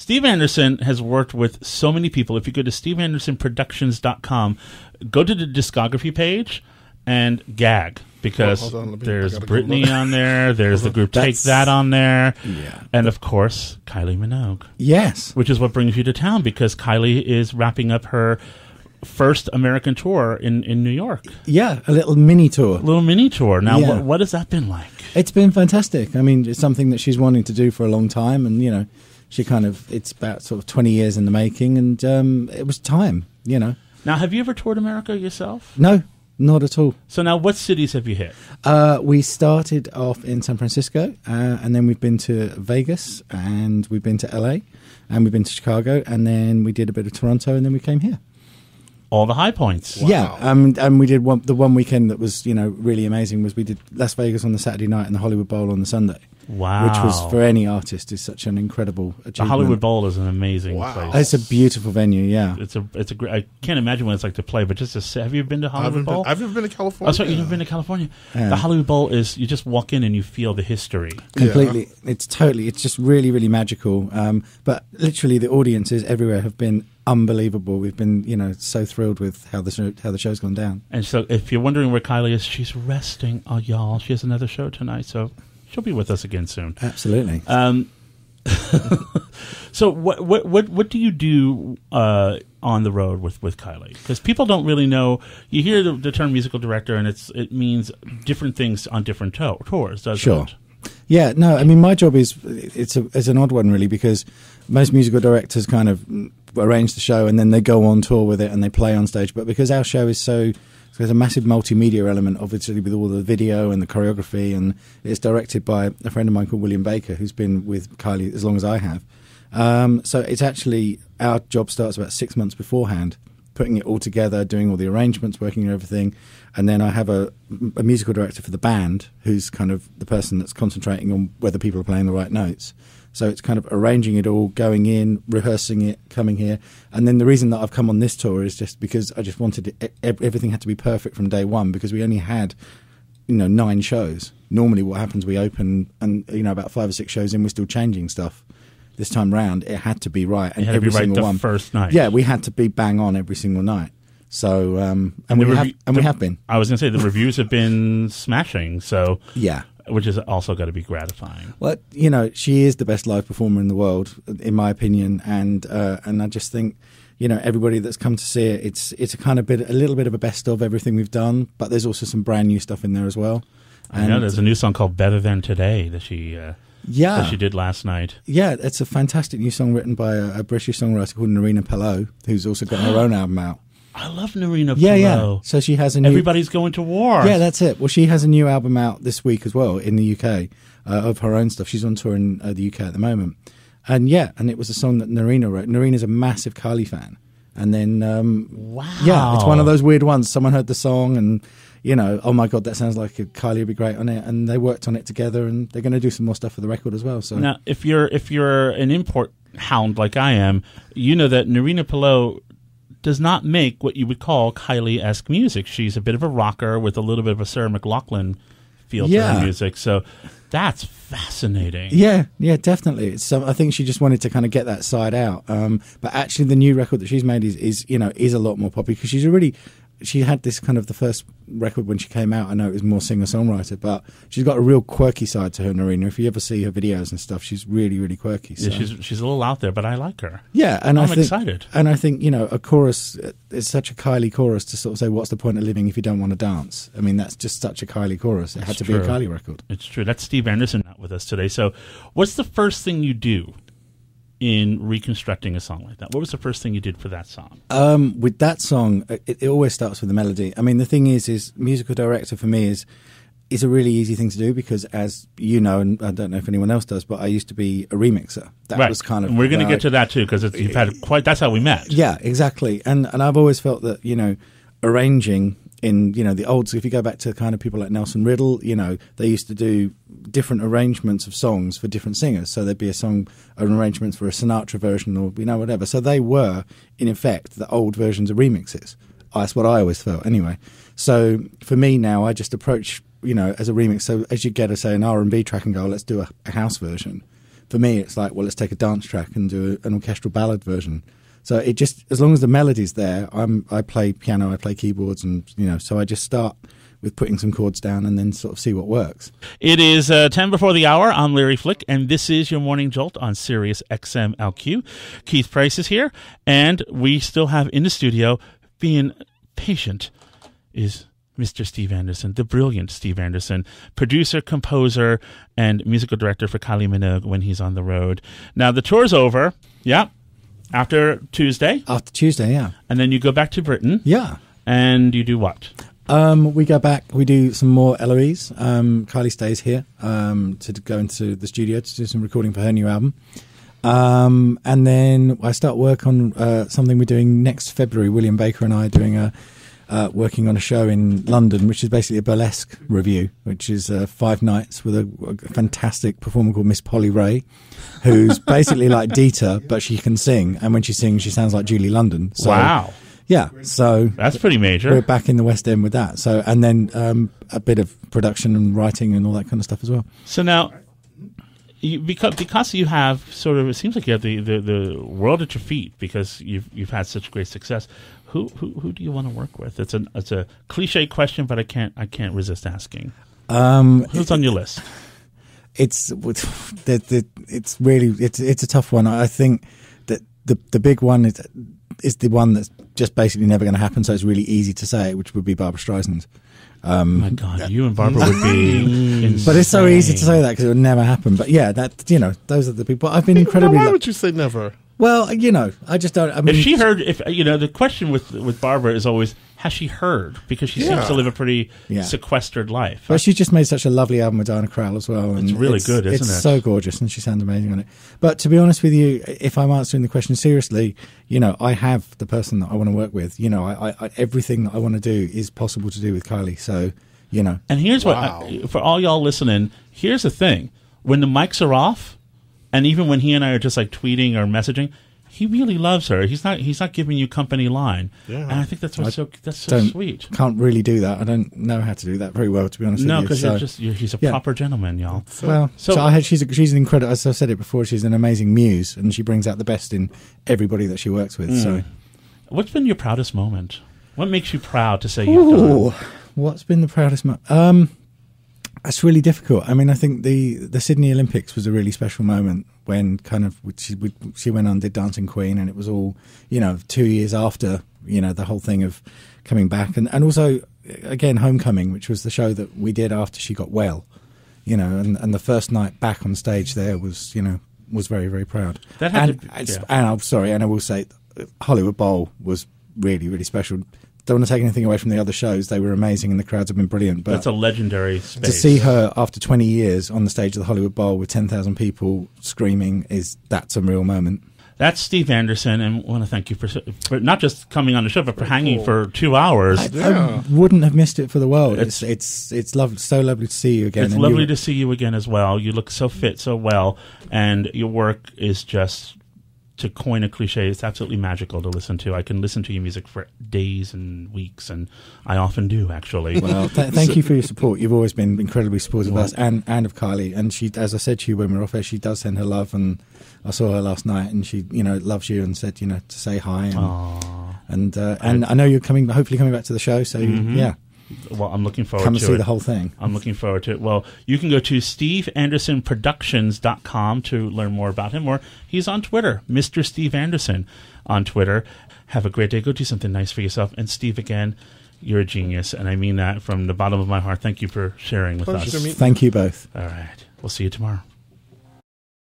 Steve Anderson has worked with so many people. If you go to steveandersonproductions.com, go to the discography page and gag because on, me- there's Britney on there, there's the group Take That on there, Yeah. and of course Kylie Minogue, Yes. which is what brings you to town because Kylie is wrapping up her first American tour in, in New York, Yeah, a little mini tour. a little mini tour. Now, Yeah. what, what has that been like? It's been fantastic. I mean, it's something that she's wanting to do for a long time, and you know, she kind of it's about sort of twenty years in the making, and um, it was time. You know, Now, have you ever toured America yourself? no, not at all. So now, what cities have you hit? Uh, we started off in San Francisco, uh, and then we've been to Vegas, and we've been to LA, and we've been to Chicago, and then we did a bit of Toronto, and then we came here. All the high points. Yeah, um, and we did one, the one weekend that was you know really amazing was we did Las Vegas on the Saturday night and the Hollywood Bowl on the Sunday. Wow. which was for any artist is such an incredible achievement. the Hollywood Bowl is an amazing Wow. place. It's a beautiful venue, yeah. It's a it's a great. I can't imagine what it's like to play, but just to say, have you been to Hollywood haven't Bowl? been, I've never been to California. Oh, sorry, you've never been to California. Yeah. The Hollywood Bowl is you just walk in and you feel the history. Completely, it's totally, it's just really, really magical. Um, but literally, the audiences everywhere have been unbelievable. We've been, you know, so thrilled with how the show, how the show's gone down. And so, if you're wondering where Kylie is, she's resting. Oh, y'all, she has another show tonight, so she'll be with us again soon. Absolutely. Um, so what what what what do you do uh, on the road with with Kylie? Because people don't really know. You hear the, the term musical director, and it's it means different things on different to- tours. Doesn't Sure. it? Yeah, no, I mean, my job is it's a, it's an odd one really because most musical directors kind of arrange the show and then they go on tour with it and they play on stage. But because our show is so there's a massive multimedia element, obviously with all the video and the choreography, and it's directed by a friend of mine called William Baker, who's been with Kylie as long as I have. Um, so it's actually our job starts about six months beforehand, putting it all together, doing all the arrangements, working on everything, and then I have a, a musical director for the band, who's kind of the person that's concentrating on whether people are playing the right notes. So it's kind of arranging it all, going in, rehearsing it, coming here, and then the reason that I've come on this tour is just because I just wanted it, everything had to be perfect from day one because we only had you know nine shows. Normally, what happens we open and you know about five or six shows in, we're still changing stuff. This time round, it had to be right, and It had to every be right single the one first night. Yeah, we had to be bang on every single night. So um, and, the we have review- and we have been. I was going to say the reviews have been smashing. So Yeah. Which is also got to be gratifying. Well, you know, she is the best live performer in the world, in my opinion, and uh, and I just think, you know, everybody that's come to see it, it's it's a kind of bit, a little bit of a best of everything we've done, but there's also some brand new stuff in there as well. I know there's a new song called "Better Than Today" that she uh, yeah, that she did last night. yeah, it's a fantastic new song written by a, a British songwriter called Nerina Pallot, who's also got her own album out. I love Nerina. Yeah, yeah. So she has a new. Everybody's going to war. Yeah, that's it. Well, she has a new album out this week as well in the UK uh, of her own stuff. She's on tour in uh, the UK at the moment, and yeah, and it was a song that Nerina wrote. Nerina's a massive Kylie fan, and then um, wow. yeah, it's one of those weird ones. Someone heard the song and you know, oh my god, that sounds like a Kylie would be great on it, and they worked on it together, and they're going to do some more stuff for the record as well. So Now, if you're if you're an import hound like I am, you know that Nerina Pallot does not make what you would call Kylie-esque music. She's a bit of a rocker with a little bit of a Sarah McLachlan feel to her music. So that's fascinating. Yeah, yeah, definitely. Um, I think she just wanted to kind of get that side out. Um, but actually, the new record that she's made is, is you know, is a lot more poppy because she's already. She had this kind of the first record when she came out. I know it was more singer songwriter, but she's got a real quirky side to her, Nerina. If you ever see her videos and stuff, she's really, really quirky. Yeah, she's she's a little out there, but I like her. yeah, and I I'm think, excited. And I think you know, a chorus is such a Kylie chorus to sort of say, "What's the point of living if you don't want to dance?" I mean, that's just such a Kylie chorus. It had to be a. Kylie record. It's true. That's Steve Anderson not with us today. So, what's the first thing you do in reconstructing a song like that? What was the first thing you did for that song? Um, with that song, it, it always starts with the melody. I mean, the thing is, is musical director for me is is a really easy thing to do because, as you know, and I don't know if anyone else does, but I used to be a remixer. That right. was kind of And we're going to get to that too because you've had quite. That's how we met. Yeah, exactly. And and I've always felt that you know, arranging in you know the old. So if you go back to kind of people like Nelson Riddle, you know, they used to do different arrangements of songs for different singers. So there'd be a song, an for a Sinatra version, or you know whatever. So they were in effect the old versions of remixes. That's what I always felt anyway. So for me now, I just approach you know as a remix. So as you get a say an R and B track and go, let's do a, a house version for me, it's like, well, let's take a dance track and do a, an orchestral ballad version. So it just, as long as the melody's there, I'm I play piano, I play keyboards, and you know, so I just start with putting some chords down and then sort of see what works. It is uh, 10 before the hour. I'm Larry Flick, and this is your morning jolt on Sirius XM OutQ. Keith Price is here, and we still have in the studio, being patient, is Mr. Steve Anderson, the brilliant Steve Anderson, producer, composer, and musical director for Kylie Minogue when he's on the road. Now, the tour's over. Yeah. After Tuesday. After Tuesday, yeah. And then you go back to Britain. Yeah. And you do what? Um, we go back. We do some more Eloise. Um, Kylie stays here um, to go into the studio to do some recording for her new album. Um, and then I start work on uh, something we're doing next February. William Baker and I are doing a uh, working on a show in London, which is basically a burlesque review, which is uh, five nights with a, a, fantastic performer called Miss Polly Rae, who's basically like Dita, but she can sing, and when she sings, she sounds like Julie London. So, wow. Yeah, so that's pretty major. We're back in the West End with that. So, and then um, a bit of production and writing and all that kind of stuff as well. So now, you, because because you have sort of it seems like you have the, the, the world at your feet because you've you've had such great success. Who who who do you want to work with? It's a it's a cliche question, but I can't I can't resist asking. Um, Who's on your list? It's the, the, it's really it's it's a tough one. I think that the the big one is is the one that's just basically never going to happen. So it's really easy to say, which would be Barbra Streisand. Um, My God, you and Barbra would be. but it's so easy to say that because it would never happen. But yeah, that you know, those are the people. I've been incredibly. Why would you say never? Well, you know, I just don't. I mean, if she heard, if you know, the question with with Barbra is always, has she heard? Because she yeah. seems to live a pretty yeah. sequestered life. But she just made such a lovely album with Diana Krall as well. And it's really it's, good, isn't it's it? It's so gorgeous, and she sounds amazing on it. But to be honest with you, if I'm answering the question seriously, you know, I have the person that I want to work with. You know, I, I, everything that I want to do is possible to do with Kylie. So, you know. And here's wow. what, I, for all y'all listening, here's the thing: when the mics are off, and even when he and I are just like tweeting or messaging he really loves her. He's not he's not giving you company line. Yeah. And I think that's what's so that's so sweet. Can't really do that. I don't know how to do that very well, to be honest. No, because you're just you're, he's a yeah. proper gentleman, y'all. So, well, so, so I had she's a, she's an incredible. As I've said it before, she's an amazing muse, and she brings out the best in everybody that she works with. Mm. So, what's been your proudest moment? What makes you proud to say you've Ooh, done? What's been the proudest moment? Um, it's really difficult. I mean, I think the the Sydney Olympics was a really special moment when kind of she she went on did Dancing Queen, and it was all you know two years after you know the whole thing of coming back, and and also again Homecoming, which was the show that we did after she got well, you know, and and the first night back on stage there was you know was very very proud. That had and, to, yeah. and I'm sorry, and I will say uh, Hollywood Bowl was really really special don't want to take anything away from the other shows. They were amazing, and the crowds have been brilliant. But that's a legendary space. To see her after 20 years on the stage of the Hollywood Bowl with 10,000 people screaming is that's a real moment. That's Steve Anderson, and I want to thank you for, for not just coming on the show, but for hanging cool. for two hours. I, yeah. I, wouldn't have missed it for the world. It's it's it's lovely, so lovely to see you again. It's lovely to see you again as well. You look so fit, so well, and your work is just to coin a cliche, it's absolutely magical to listen to. I can listen to your music for days and weeks, and I often do actually. Well, th- thank you for your support. You've always been incredibly supportive well, of us and, and of Kylie. And she, as I said to you when we were off air, she does send her love. And I saw her last night, and she, you know, loves you and said, you know, to say hi. And and, uh, and I know you're coming, hopefully coming back to the show. So mm-hmm. yeah well, I'm looking forward Come to see it. the whole thing. I'm looking forward to it. Well, you can go to steveandersonproductions.com to learn more about him, or he's on Twitter, Mr. Steve Anderson on Twitter. Have a great day. Go do something nice for yourself. And Steve, again, you're a genius, and I mean that from the bottom of my heart. Thank you for sharing with Pleasure us. Thank you both. All right. We'll see you tomorrow.